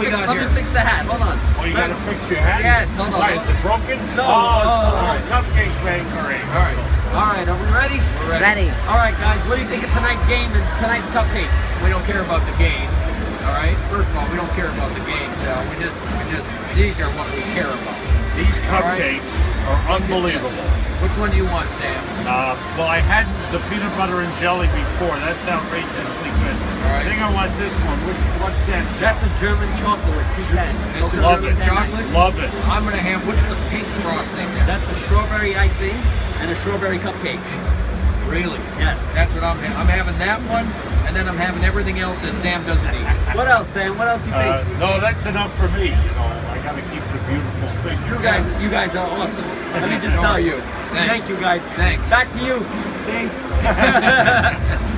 we fix, got let here? me fix the hat. Hold on. Oh, you gotta fix your hat? Yes, hold on. Why, is it broken? No, Oh, it's no. all right. Cupcake bakery. All right. All right, are we ready? We're Ready. ready. All right, guys. What do you think of tonight's game and tonight's cupcakes? We don't care about the game. All right. First of all, we don't care about the game, so we just, we just, these are what we care about. These All right. cupcakes are unbelievable. Which one do you want, Sam? Uh, well, I had the peanut butter and jelly before. That's outrageously good. All right. I think I want this one. Which, what's that? That's a German chocolate with pecan. It's a Love German it. chocolate. Love it. I'm gonna have. What's the pink frosting? there? That's a strawberry icing and a strawberry cupcake. really. Yes. That's what I'm. I'm having that one, and then I'm having everything else that Sam doesn't eat. What else, Sam? What else you think? Uh, no, that's enough for me. You know, I gotta keep the beautiful figure. You guys, you guys are awesome. Let me just tell you. Thanks. Thank you, guys. Thanks. Back to you, Dave.